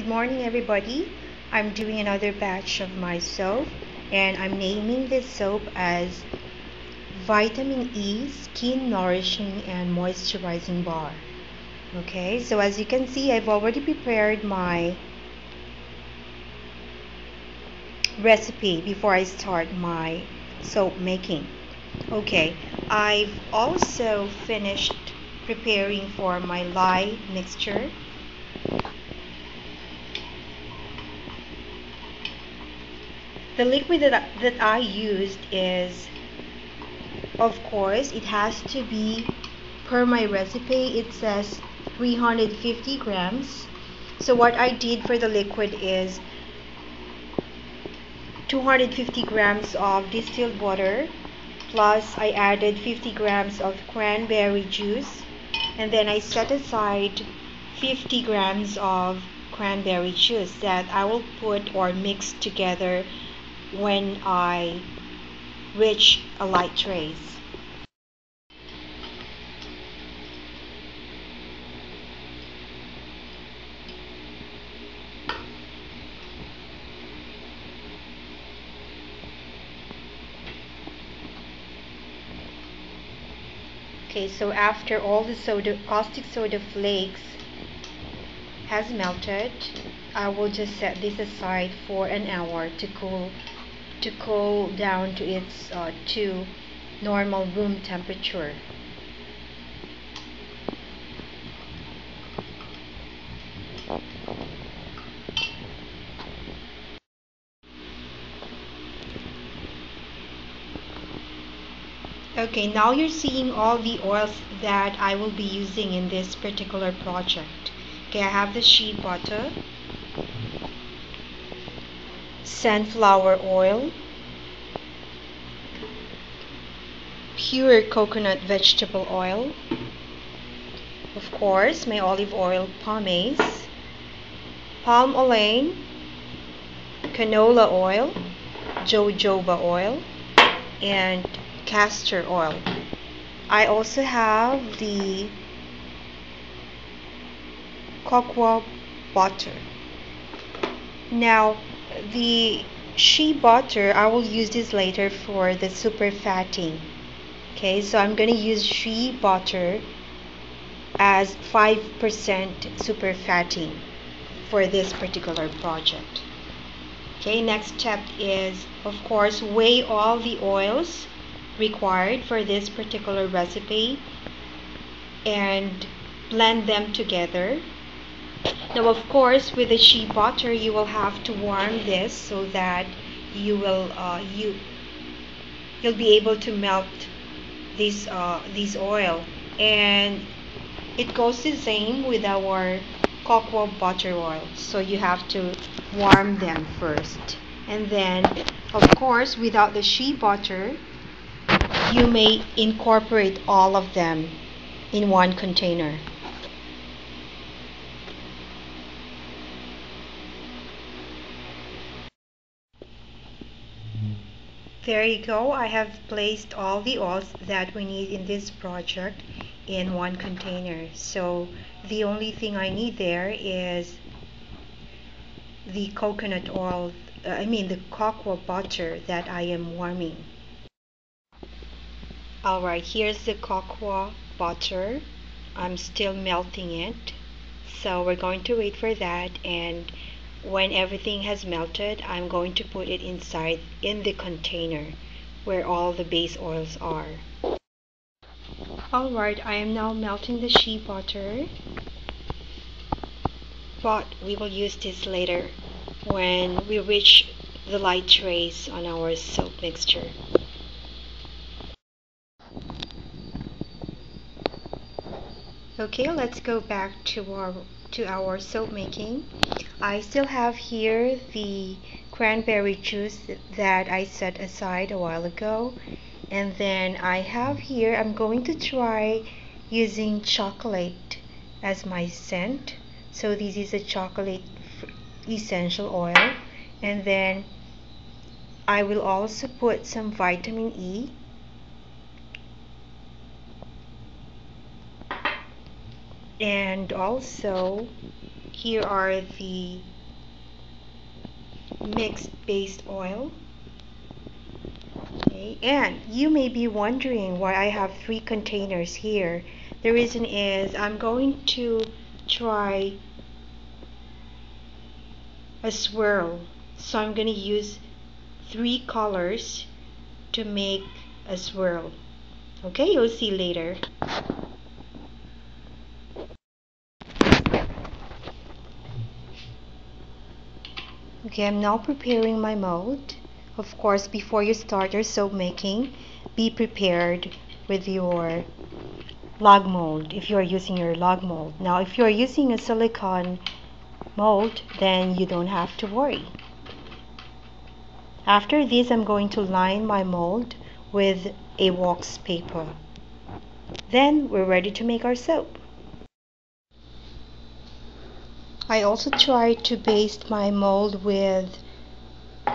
Good morning everybody. I'm doing another batch of my soap and I'm naming this soap as Vitamin E Skin Nourishing and Moisturizing Bar. Okay, so as you can see I've already prepared my recipe before I start my soap making. Okay, I've also finished preparing for my lye mixture the liquid that, that I used is of course it has to be per my recipe it says 350 grams. So what I did for the liquid is 250 grams of distilled water plus I added 50 grams of cranberry juice and then I set aside 50 grams of cranberry juice that I will put or mix together when I reach a light trace. Okay, so after all the soda, caustic soda flakes has melted, I will just set this aside for an hour to cool to cool down to its uh, to normal room temperature. Okay, now you're seeing all the oils that I will be using in this particular project. Okay, I have the shea butter, sunflower oil, pure coconut vegetable oil, of course, my olive oil pomace, palm oil, canola oil, jojoba oil, and castor oil. I also have the cocoa butter. Now, the shea butter I will use this later for the super fatting. Okay so I'm gonna use shea butter as 5% super fatting for this particular project. Okay next step is of course weigh all the oils required for this particular recipe and blend them together now of course with the shea butter you will have to warm this so that you will uh, you you'll be able to melt this uh, this oil. And it goes the same with our cocoa butter oil. So you have to warm them first. And then of course without the shea butter you may incorporate all of them in one container There you go. I have placed all the oils that we need in this project in one container. So the only thing I need there is the coconut oil, uh, I mean the cocoa butter that I am warming. Alright, here's the cocoa butter. I'm still melting it. So we're going to wait for that and when everything has melted I'm going to put it inside in the container where all the base oils are. Alright I am now melting the shea butter. But we will use this later when we reach the light trace on our soap mixture. Okay let's go back to our to our soap making. I still have here the cranberry juice that I set aside a while ago. And then I have here I'm going to try using chocolate as my scent. So this is a chocolate essential oil. And then I will also put some vitamin E and also here are the mixed based oil. Okay and you may be wondering why I have three containers here. The reason is I'm going to try a swirl. So I'm going to use three colors to make a swirl. Okay you'll see later okay I'm now preparing my mold of course before you start your soap making be prepared with your log mold if you are using your log mold. Now if you are using a silicone mold then you don't have to worry. After this I'm going to line my mold with a wax paper. Then we're ready to make our soap I also try to baste my mold with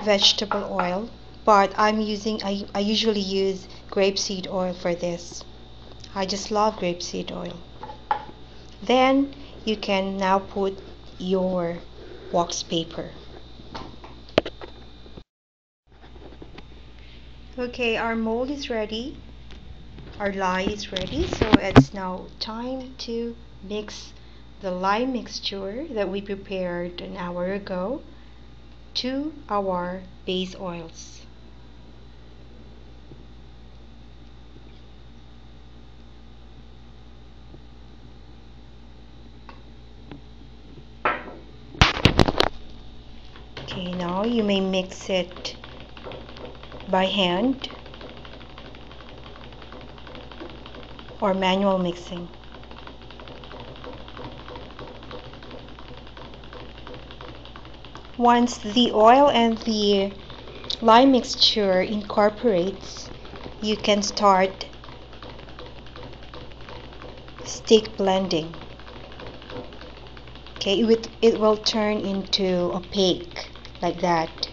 vegetable oil but I'm using I, I usually use grapeseed oil for this. I just love grapeseed oil. Then you can now put your wax paper. Okay our mold is ready. Our lye is ready so it's now time to mix the lye mixture that we prepared an hour ago to our base oils. Okay, now you may mix it by hand or manual mixing. Once the oil and the lime mixture incorporates, you can start stick blending. Okay, it, it will turn into opaque like that.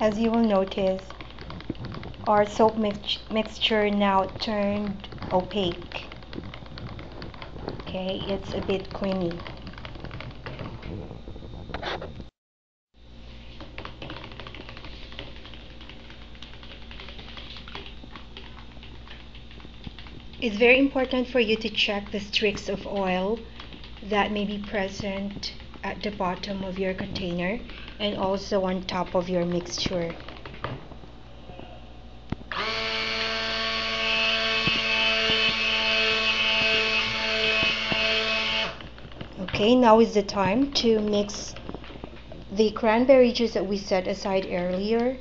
As you will notice our soap mix mixture now turned opaque. Okay it's a bit creamy. It's very important for you to check the streaks of oil that may be present at the bottom of your container and also on top of your mixture. Okay now is the time to mix the cranberry juice that we set aside earlier.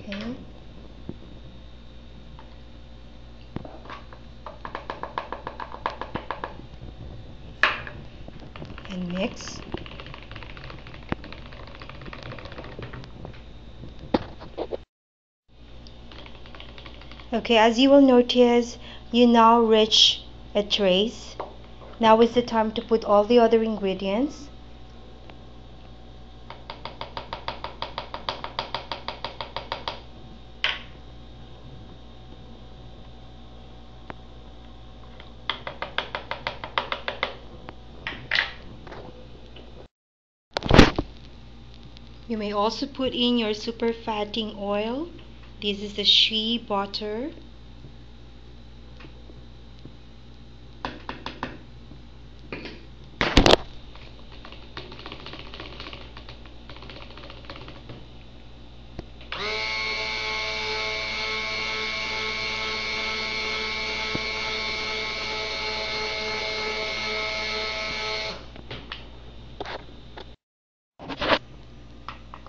Okay. And mix okay as you will notice you now reach a trace now is the time to put all the other ingredients You may also put in your super fatting oil. This is the shea butter.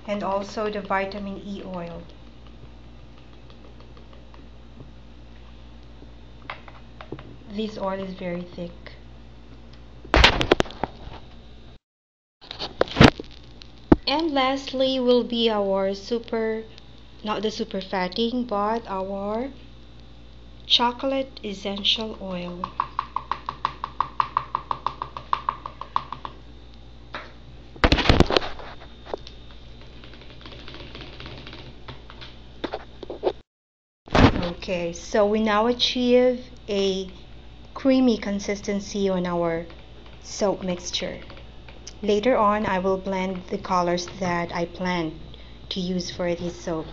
and also the vitamin E oil. This oil is very thick. And lastly will be our super, not the super fatting, but our chocolate essential oil. Okay, so we now achieve a creamy consistency on our soap mixture. Later on, I will blend the colors that I plan to use for this soap.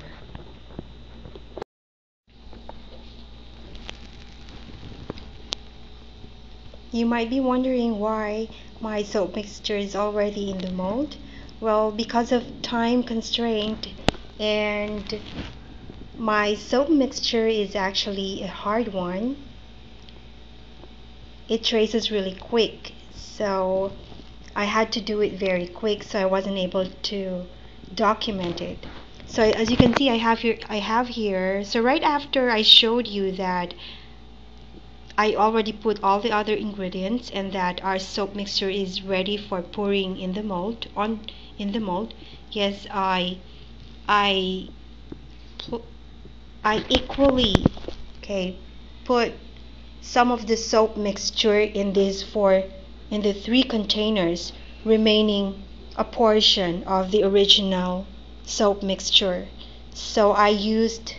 You might be wondering why my soap mixture is already in the mold. Well, because of time constraint and my soap mixture is actually a hard one. It traces really quick, so I had to do it very quick, so I wasn't able to document it. So as you can see, I have here, I have here. So right after I showed you that I already put all the other ingredients and that our soap mixture is ready for pouring in the mold on in the mold. Yes, I I I equally okay put some of the soap mixture in these four in the three containers remaining a portion of the original soap mixture. So I used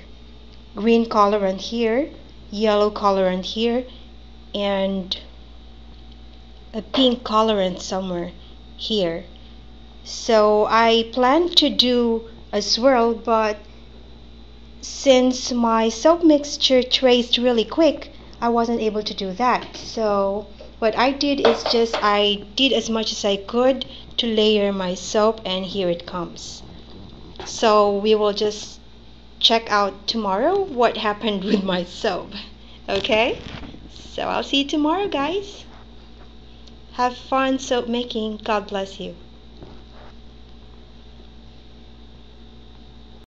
green colorant here yellow colorant here and a pink colorant somewhere here. So I plan to do a swirl but since my soap mixture traced really quick I wasn't able to do that. So what I did is just I did as much as I could to layer my soap and here it comes. So we will just check out tomorrow what happened with my soap okay? So I'll see you tomorrow guys. Have fun soap making. God bless you